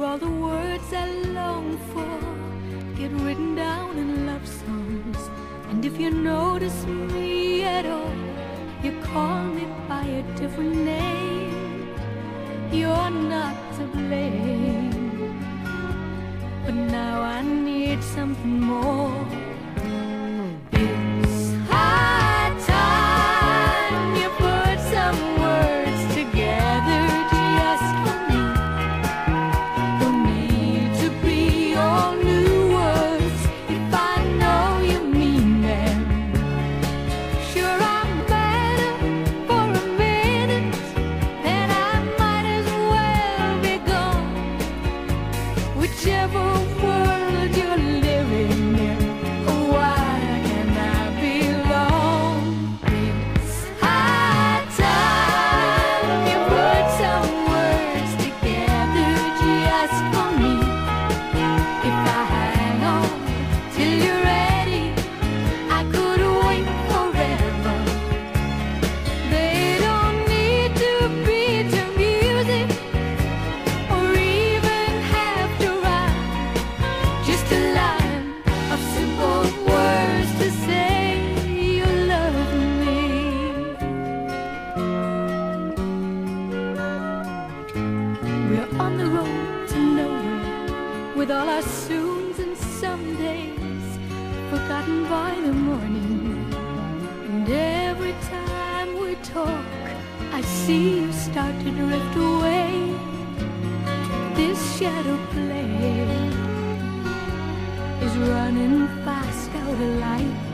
where all the words I long for get written down in love songs. And if you notice me at all, you call me by a different name. You're not to blame. But now I need something more. Soons and somedays forgotten by the morning. And every time we talk, I see you start to drift away. This shadow play is running fast out of light.